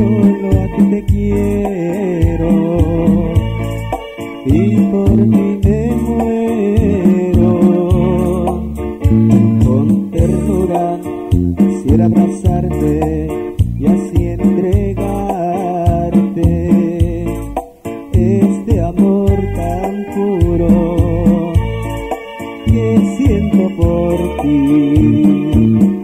solo a ti te quiero y por ti me muero. Con ternura quisiera abrazarte y así entregarte este amor tan puro que siento por ti.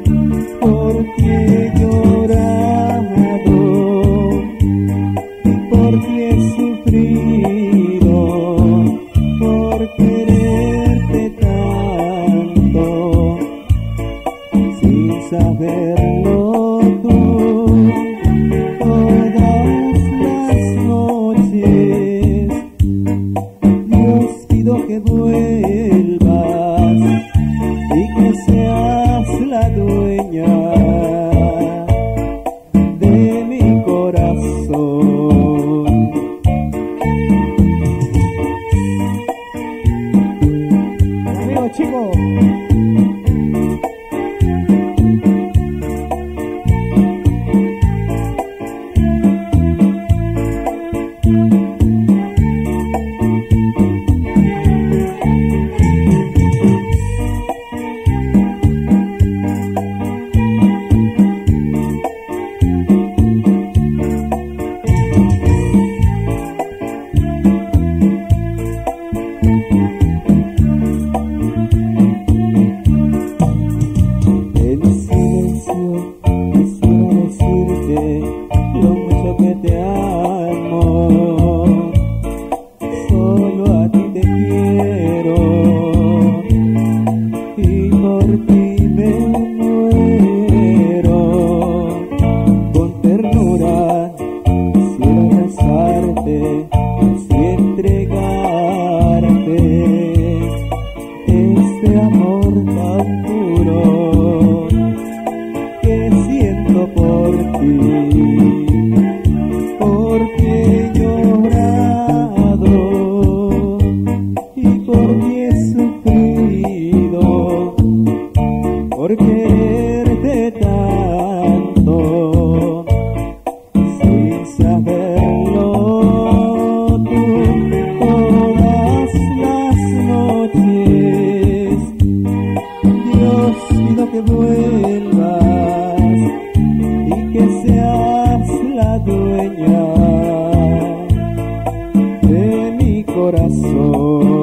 Señor. que vuelvas y que seas la dueña de mi corazón.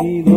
contigo.